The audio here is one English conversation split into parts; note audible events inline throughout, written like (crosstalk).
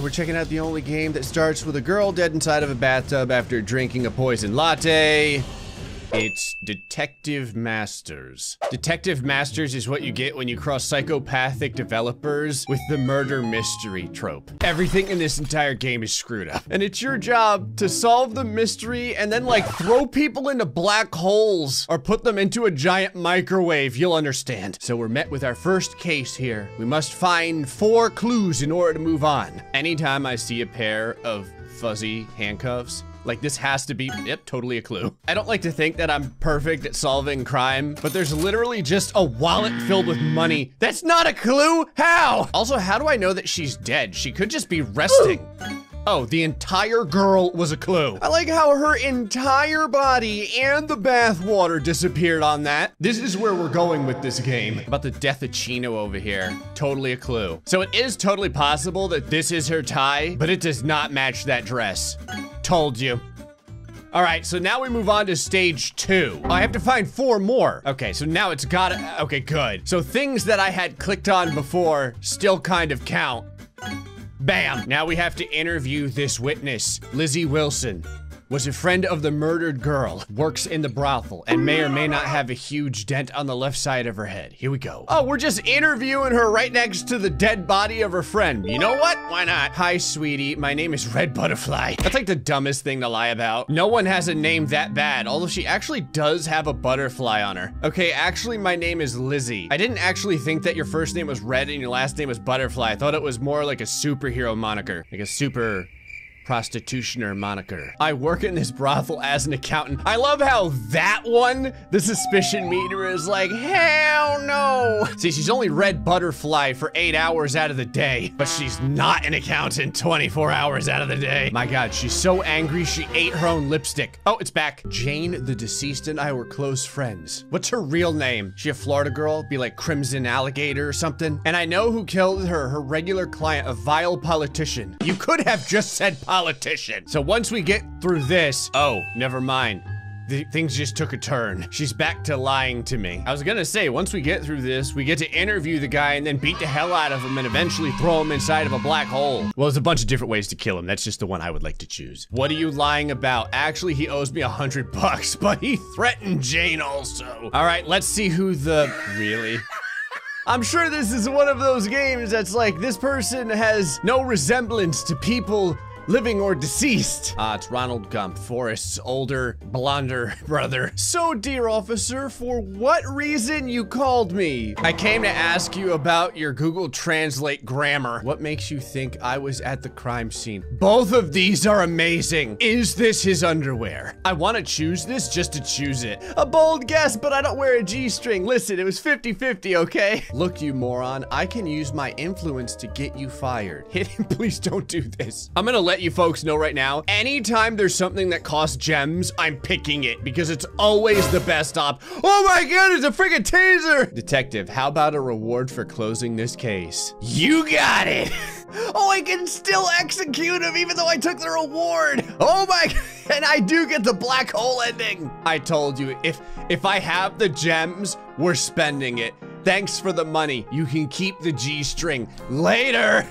we're checking out the only game that starts with a girl dead inside of a bathtub after drinking a poison latte. It's Detective Masters. Detective Masters is what you get when you cross psychopathic developers with the murder mystery trope. Everything in this entire game is screwed up. And it's your job to solve the mystery and then like throw people into black holes or put them into a giant microwave, you'll understand. So we're met with our first case here. We must find four clues in order to move on. Anytime I see a pair of fuzzy handcuffs, like this has to be, yep, totally a clue. I don't like to think that I'm perfect at solving crime, but there's literally just a wallet filled with money. That's not a clue? How? Also, how do I know that she's dead? She could just be resting. Oh, the entire girl was a clue. I like how her entire body and the bathwater disappeared on that. This is where we're going with this game. About the death of Chino over here. Totally a clue. So it is totally possible that this is her tie, but it does not match that dress. Told you. All right, so now we move on to stage two. I have to find four more. Okay, so now it's got to, okay, good. So things that I had clicked on before still kind of count. Bam! Now we have to interview this witness, Lizzie Wilson was a friend of the murdered girl, works in the brothel, and may or may not have a huge dent on the left side of her head. Here we go. Oh, we're just interviewing her right next to the dead body of her friend. You know what? Why not? Hi, sweetie. My name is Red Butterfly. That's like the dumbest thing to lie about. No one has a name that bad, although she actually does have a butterfly on her. Okay, actually, my name is Lizzie. I didn't actually think that your first name was Red and your last name was Butterfly. I thought it was more like a superhero moniker, like a super prostitutioner moniker. I work in this brothel as an accountant. I love how that one, the suspicion meter is like, hell no. See, she's only red butterfly for eight hours out of the day, but she's not an accountant 24 hours out of the day. My God, she's so angry she ate her own lipstick. Oh, it's back. Jane, the deceased, and I were close friends. What's her real name? She a Florida girl? Be like Crimson Alligator or something? And I know who killed her, her regular client, a vile politician. You could have just said politician. So once we get through this, oh, never mind. The things just took a turn. She's back to lying to me. I was gonna say, once we get through this, we get to interview the guy and then beat the hell out of him and eventually throw him inside of a black hole. Well, there's a bunch of different ways to kill him. That's just the one I would like to choose. What are you lying about? Actually, he owes me a hundred bucks, (laughs) but he threatened Jane also. All right, let's see who the, really? I'm sure this is one of those games that's like, this person has no resemblance to people living or deceased. Ah, it's Ronald Gump, Forrest's older, blonder (laughs) brother. So, dear officer, for what reason you called me? I came to ask you about your Google Translate grammar. What makes you think I was at the crime scene? Both of these are amazing. Is this his underwear? I want to choose this just to choose it. A bold guess, but I don't wear a G-string. Listen, it was 50-50, okay? Look, you moron, I can use my influence to get you fired. (laughs) Hit him, please don't do this. I'm gonna let you folks know right now, anytime there's something that costs gems, I'm picking it because it's always the best op. Oh my god, it's a freaking taser! Detective, how about a reward for closing this case? You got it! (laughs) Oh, I can still execute him even though I took the reward. Oh my, (laughs) and I do get the black hole ending. I told you, if if I have the gems, we're spending it. Thanks for the money. You can keep the G-string. Later.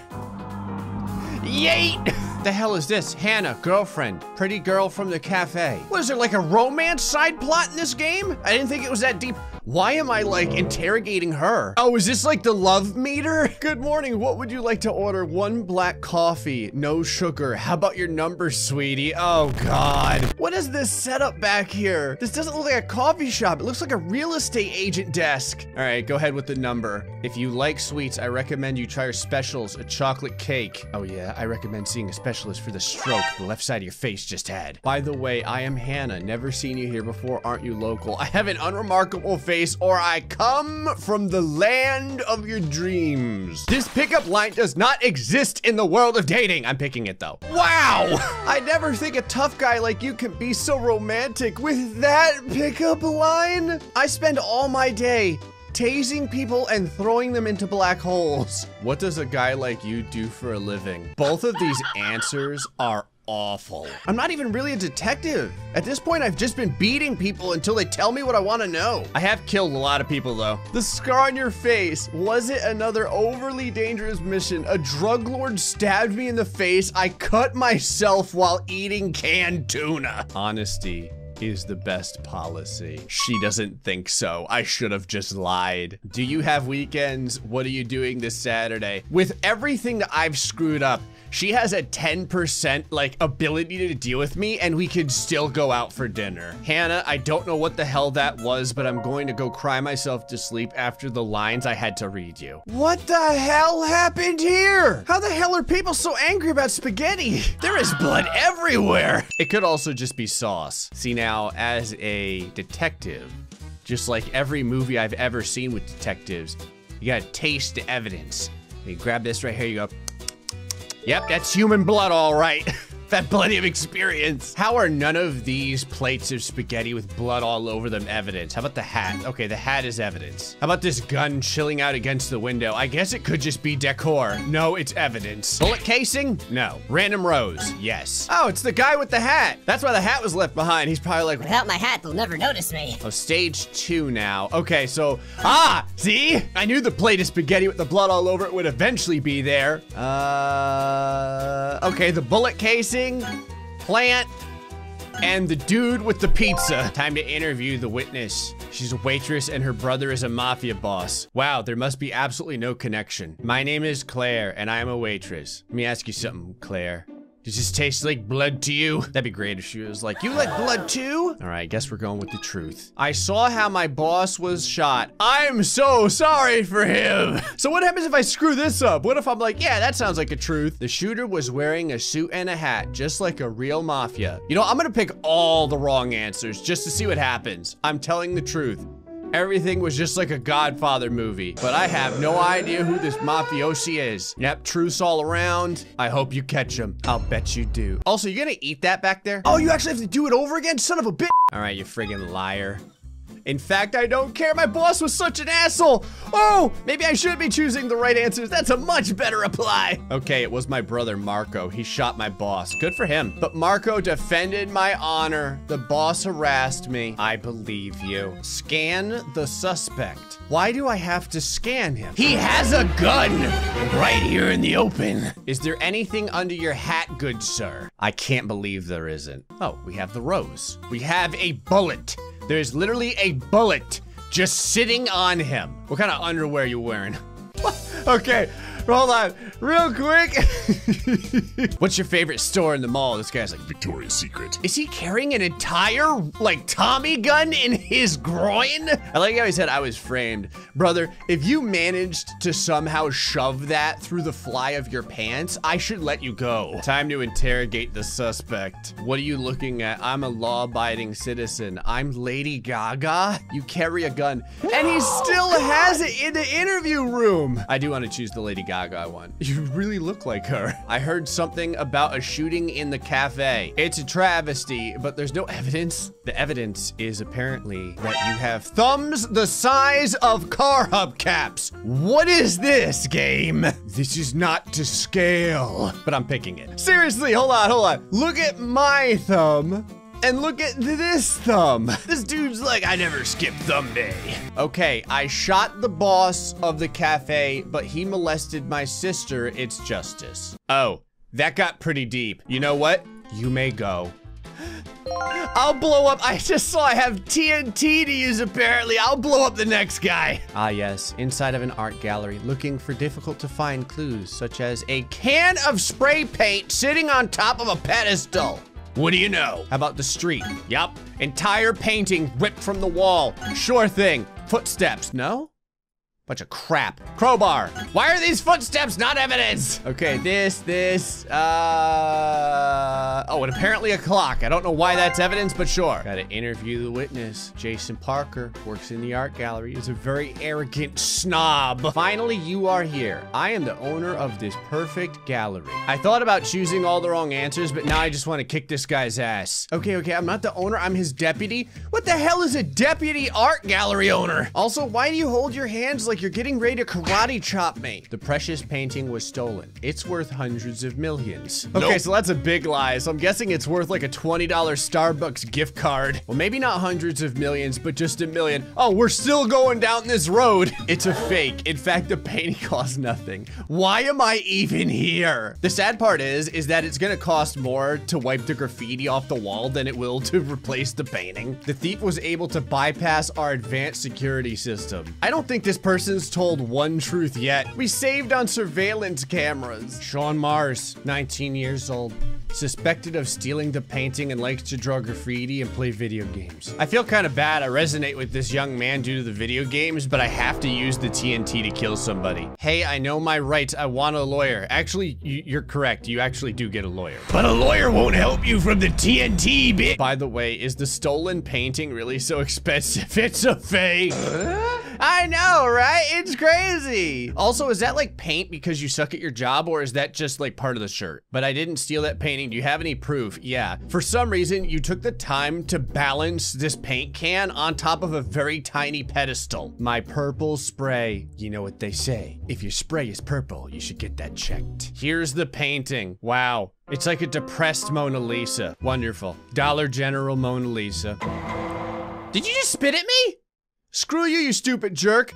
Yeet! (laughs) What the hell is this? Hannah, girlfriend, pretty girl from the cafe. What is there, like a romance side plot in this game? I didn't think it was that deep. Why am I like interrogating her? Oh, is this like the love meter? (laughs) Good morning. What would you like to order? One black coffee, no sugar. How about your number, sweetie? Oh God. What is this setup back here? This doesn't look like a coffee shop. It looks like a real estate agent desk. All right, go ahead with the number. If you like sweets, I recommend you try our specials, a chocolate cake. Oh yeah, I recommend seeing a specialist for the stroke the left side of your face just had. By the way, I am Hannah. Never seen you here before. Aren't you local? (laughs) I have an unremarkable face or I come from the land of your dreams. This pickup line does not exist in the world of dating. I'm picking it though. Wow! (laughs) I never think a tough guy like you can be so romantic with that pickup line. I spend all my day tasing people and throwing them into black holes. What does a guy like you do for a living? Both of these (laughs) answers are awful. I'm not even really a detective. At this point, I've just been beating people until they tell me what I want to know. I have killed a lot of people though. The scar on your face, was it another overly dangerous mission? A drug lord stabbed me in the face. I cut myself while eating canned tuna. Honesty is the best policy. She doesn't think so. I should have just lied. Do you have weekends? What are you doing this Saturday? With everything that I've screwed up, she has a 10% like ability to deal with me and we could still go out for dinner. Hannah, I don't know what the hell that was, but I'm going to go cry myself to sleep after the lines I had to read you. What the hell happened here? How the hell are people so angry about spaghetti? There is blood everywhere. It could also just be sauce. See now, as a detective, just like every movie I've ever seen with detectives, you gotta taste the evidence. You grab this right here, you go, Yep, that's human blood, all right. (laughs) Had plenty of experience. How are none of these plates of spaghetti with blood all over them evidence? How about the hat? Okay, the hat is evidence. How about this gun chilling out against the window? I guess it could just be decor. No, it's evidence. Bullet casing? No. Random rose? Yes. Oh, it's the guy with the hat. That's why the hat was left behind. He's probably like, Without my hat, they'll never notice me. Oh, stage two now. Okay, so, ah, see? I knew the plate of spaghetti with the blood all over it would eventually be there. Uh, okay, the bullet casing, plant, and the dude with the pizza. Time to interview the witness. She's a waitress and her brother is a mafia boss. Wow, there must be absolutely no connection. My name is Claire and I am a waitress. Let me ask you something, Claire. Does this taste like blood to you? That'd be great if she was like, you like blood too? All right, I guess we're going with the truth. I saw how my boss was shot. I'm so sorry for him. So what happens if I screw this up? What if I'm like, yeah, that sounds like a truth. The shooter was wearing a suit and a hat, just like a real mafia. You know, I'm gonna pick all the wrong answers just to see what happens. I'm telling the truth. Everything was just like a Godfather movie, but I have no idea who this mafiosi is. Yep, truce all around. I hope you catch him. I'll bet you do. Also, you gonna eat that back there? Oh, you actually have to do it over again? Son of a bitch. All right, you friggin' liar. In fact, I don't care. My boss was such an asshole. Oh, maybe I should be choosing the right answers. That's a much better reply. Okay, it was my brother Marco. He shot my boss. Good for him. But Marco defended my honor. The boss harassed me. I believe you. Scan the suspect. Why do I have to scan him? He has a gun right here in the open. Is there anything under your hat, good sir? I can't believe there isn't. Oh, we have the rose. We have a bullet. There's literally a bullet just sitting on him. What kind of underwear are you wearing? (laughs) okay, hold on, real quick. (laughs) What's your favorite store in the mall? This guy's like, Victoria's Secret. is he carrying an entire, like, Tommy gun in his groin? I like how he said I was framed. Brother, if you managed to somehow shove that through the fly of your pants, I should let you go. Time to interrogate the suspect. What are you looking at? I'm a law-abiding citizen. I'm Lady Gaga? You carry a gun. And he still has it in the interview room. I do want to choose the Lady Gaga one. You really look like her. (laughs) I heard something about a shooting in the cafe. It's a travesty, but there's no evidence. The evidence is apparently that you have thumbs the size of car hubcaps. What is this game? (laughs) This is not to scale, but I'm picking it. Seriously, hold on, hold on. Look at my thumb. And look at this thumb. This dude's like, I never skip thumb day. Okay, I shot the boss of the cafe, but he molested my sister. It's justice. Oh, that got pretty deep. You know what? You may go. (gasps) I'll blow up. I just saw I have TNT to use apparently. I'll blow up the next guy. Ah, yes. Inside of an art gallery, looking for difficult to find clues, such as a can of spray paint sitting on top of a pedestal. What do you know? How about the street? Yup. Entire painting ripped from the wall. Sure thing. Footsteps. No? Bunch of crap. Crowbar. Why are these footsteps not evidence? Okay, this, this, uh... Oh, and apparently a clock. I don't know why that's evidence, but sure. Gotta interview the witness. Jason Parker works in the art gallery. Is a very arrogant snob. Finally, you are here. I am the owner of this perfect gallery. I thought about choosing all the wrong answers, but now I just want to kick this guy's ass. Okay, okay, I'm not the owner. I'm his deputy. What the hell is a deputy art gallery owner? Also, why do you hold your hands like like you're getting ready to karate chop me. The precious painting was stolen. It's worth hundreds of millions. Okay, so that's a big lie. So I'm guessing it's worth like a $20 Starbucks gift card. Well, maybe not hundreds of millions, but just a million. Oh, we're still going down this road. (laughs) It's a fake. In fact, the painting (laughs) costs nothing. Why am I even here? The sad part is, is that it's gonna cost more to wipe the graffiti off the wall than it will to (laughs) replace the painting. The thief was able to bypass our advanced security system. I don't think this person's told one truth yet. We saved on surveillance cameras. Sean Mars, 19 years old. Suspected of stealing the painting and likes to draw graffiti and play video games. I feel kind of bad. I resonate with this young man due to the video games, but I have to use the TNT to kill somebody. Hey, I know my rights. I want a lawyer. Actually, you- you're correct. You actually do get a lawyer. But a lawyer won't help you from the TNT, bitch. By the way, is the stolen painting really so (laughs) expensive? It's a fake. I know, right? It's crazy. Also, is that like paint because you suck at your job or is that just like part of the shirt? But I didn't steal that painting. Do you have any proof? Yeah. For some reason, you took the time to balance this paint can on top of a very tiny pedestal. My purple spray. You know what they say. If your spray is purple, you should get that checked. Here's the painting. Wow. It's like a depressed Mona Lisa. Wonderful. Dollar General Mona Lisa. Did you just spit at me? Screw you, you stupid jerk.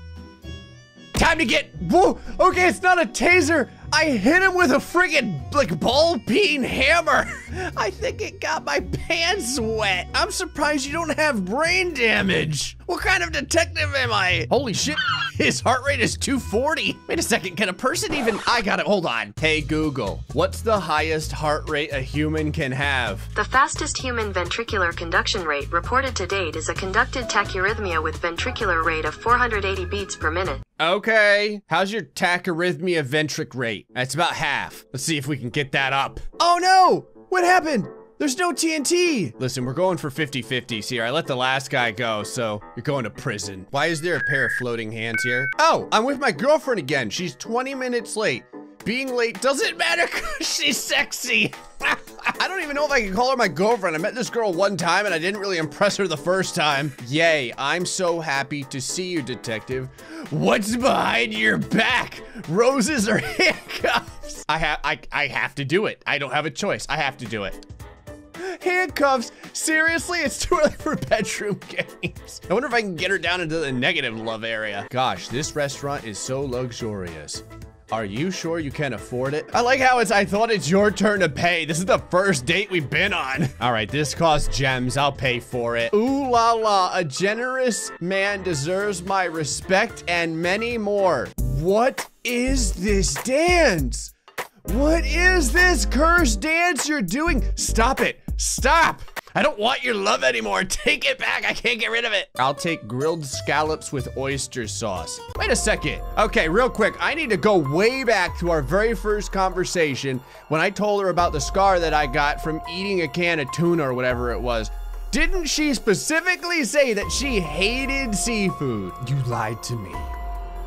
Time to get, whoa, okay, it's not a taser. I hit him with a friggin' like ball peen hammer. (laughs) I think it got my pants wet. I'm surprised you don't have brain damage. What kind of detective am I? Holy shit, his heart rate is 240. Wait a second, can a person even, I got it, hold on. Hey Google, what's the highest heart rate a human can have? The fastest human ventricular conduction rate reported to date is a conducted tachyarrhythmia with ventricular rate of 480 beats per minute. Okay. How's your tachyarrhythmia ventric rate? That's about half. Let's see if we can get that up. Oh no! What happened? There's no TNT! Listen, we're going for 50-50s here. I let the last guy go, so you're going to prison. Why is there a pair of floating hands here? Oh, I'm with my girlfriend again. She's 20 minutes late. Being late doesn't matter (laughs) because she's sexy. (laughs) I don't even know if I can call her my girlfriend. I met this girl one time and I didn't really impress her the first time. Yay, I'm so happy to see you, detective. What's behind your back? Roses or (laughs) handcuffs? I have I, I have to do it. I don't have a choice. I have to do it. Handcuffs? Seriously? It's too early for bedroom (laughs) games. I wonder if I can get her down into the negative love area. Gosh, this restaurant is so luxurious. Are you sure you can afford it? I like how it's, I thought it's your turn to pay. This is the first date we've been on. (laughs) All right, this costs gems. I'll pay for it. Ooh la la, a generous man deserves my respect and many more. What is this dance? What is this cursed dance you're doing? Stop it. Stop. I don't want your love anymore. (laughs) Take it back. I can't get rid of it. I'll take grilled scallops with oyster sauce. Wait a second. Okay, real quick. I need to go way back to our very first conversation when I told her about the scar that I got from eating a can of tuna or whatever it was. Didn't she specifically say that she hated seafood? You lied to me.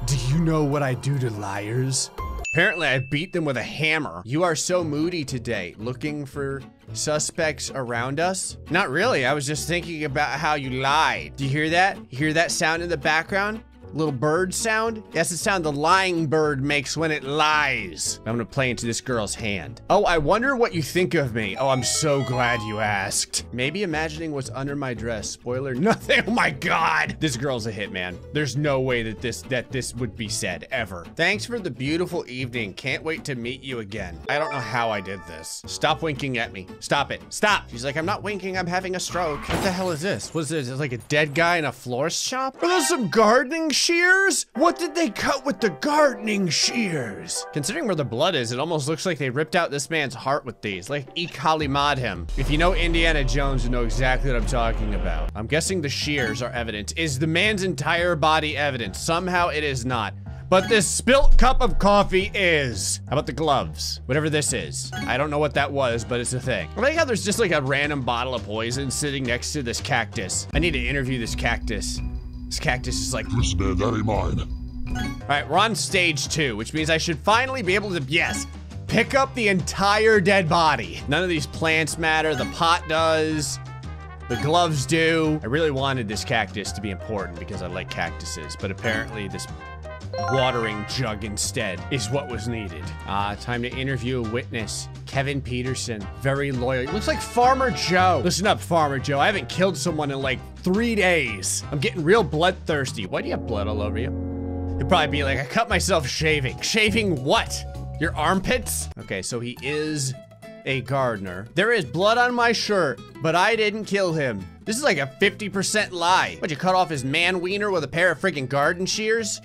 Do you know what I do to liars? Apparently, I beat them with a hammer. You are so moody today. Looking for suspects around us? Not really. I was just thinking about how you lied. Do you hear that? You hear that sound in the background? Little bird sound? That's the sound the lying bird makes when it lies. I'm gonna play into this girl's hand. Oh, I wonder what you think of me. Oh, I'm so glad you asked. Maybe imagining what's under my dress. Spoiler, (laughs) nothing. Oh my god. This girl's a hitman. There's no way that this that this would be said ever. Thanks for the beautiful evening. Can't wait to meet you again. I don't know how I did this. Stop winking at me. Stop it. Stop. She's like, I'm not winking. I'm having a stroke. What the hell is this? What is this? Like a dead guy in a florist shop? Are those some gardening shears? What did they cut with the gardening shears? Considering where the blood is, it almost looks like they ripped out this man's heart with these. Like E. Kali Ma'd him. If you know Indiana Jones, you know exactly what I'm talking about. I'm guessing the shears are evidence. Is the man's entire body evidence? Somehow it is not. But this spilt cup of coffee is. How about the gloves? Whatever this is. I don't know what that was, but it's a thing. I like how there's just like a random bottle of poison sitting next to this cactus. I need to interview this cactus. This cactus is like, This man, that ain't mine. all right, we're on stage two, which means I should finally be able to, yes, pick up the entire dead body. None of these plants matter. The pot does. The gloves do. I really wanted this cactus to be important because I like cactuses, but apparently this watering jug instead is what was needed. Ah, time to interview a witness. Kevin Peterson, very loyal. He looks like Farmer Joe. Listen up, Farmer Joe. I haven't killed someone in like three days. I'm getting real bloodthirsty. Why do you have blood all over you? You'd probably be like, I cut myself shaving. Shaving what? Your armpits? Okay, so he is a gardener. There is blood on my shirt, but I didn't kill him. This is like a 50% lie. What, you cut off his man wiener with a pair of freaking garden shears?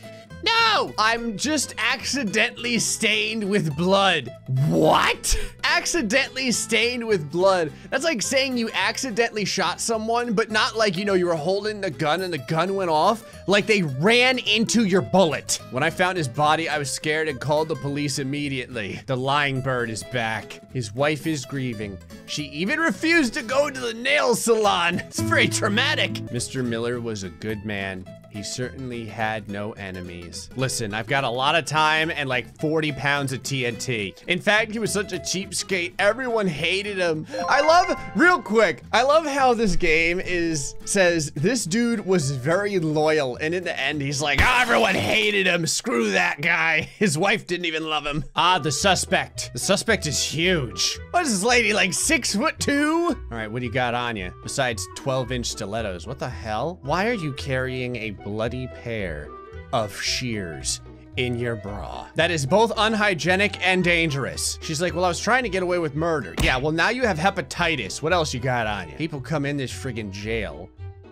I'm just accidentally stained with blood. What? accidentally stained with blood. That's like saying you accidentally shot someone, but not like, you know, you were holding the gun and the gun went off. Like they ran into your bullet. When I found his body, I was scared and called the police immediately. The lying bird is back. His wife is grieving. She even refused to go to the nail salon. It's very traumatic. Mr. Miller was a good man. He certainly had no enemies. Listen, I've got a lot of time and like 40 pounds of TNT. In fact, he was such a cheapskate, everyone hated him. I love, real quick, I love how this game is, says this dude was very loyal. And in the end, he's like, oh, everyone hated him. Screw that guy. (laughs) His wife didn't even love him. Ah, the suspect. The suspect is huge. What is this lady, like six foot two? All right, what do you got on you? Besides 12 inch stilettos, what the hell? Why are you carrying a bloody pair of shears in your bra. That is both unhygienic and dangerous. She's like, well, I was trying to get away with murder. Yeah, well, now you have hepatitis. What else you got on you? People come in this friggin' jail.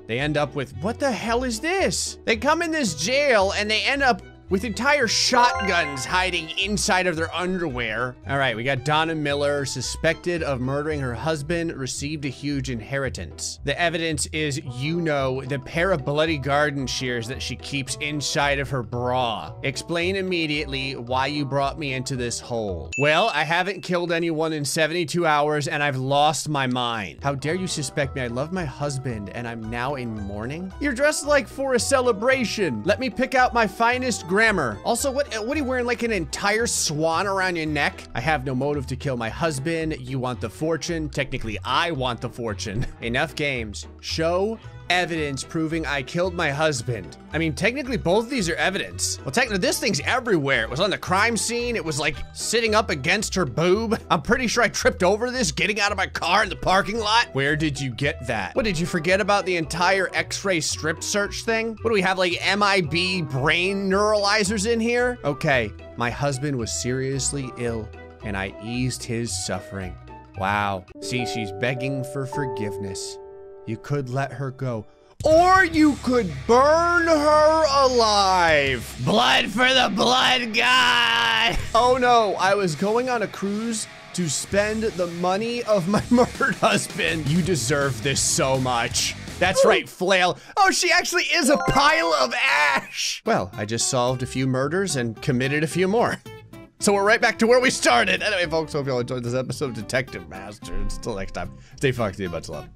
They end up with, what the hell is this? They come in this jail and they end up with entire shotguns hiding inside of their underwear. All right, we got Donna Miller, suspected of murdering her husband, received a huge inheritance. The evidence is, you know, the pair of bloody garden shears that she keeps inside of her bra. Explain immediately why you brought me into this hole. Well, I haven't killed anyone in 72 hours and I've lost my mind. How dare you suspect me? I love my husband and I'm now in mourning? You're dressed like for a celebration. Let me pick out my finest grammar. Also, what, uh, what are you wearing, like an entire swan around your neck? I have no motive to kill my husband. You want the fortune. Technically, I want the fortune. (laughs) Enough games. Show evidence proving I killed my husband. I mean, technically both of these are evidence. Well, technically this thing's everywhere. It was on the crime scene. It was like sitting up against her boob. I'm pretty sure I tripped over this getting out of my car in the parking lot. Where did you get that? What, did you forget about the entire x-ray strip search thing? What do we have, like MIB brain neuralizers in here? Okay, my husband was seriously ill and I eased his suffering. Wow. See, she's begging for forgiveness. You could let her go. Or you could burn her alive. Blood for the blood god! (laughs) Oh no, I was going on a cruise to spend the money of my (laughs) murdered husband. You deserve this so much. That's right, (laughs) Flail. Oh, she actually is a pile of ash. Well, I just solved a few murders and committed a few more. So we're right back to where we started. Anyway, folks, hope y'all enjoyed this episode of Detective Masters. Until next time, stay fucked, much love.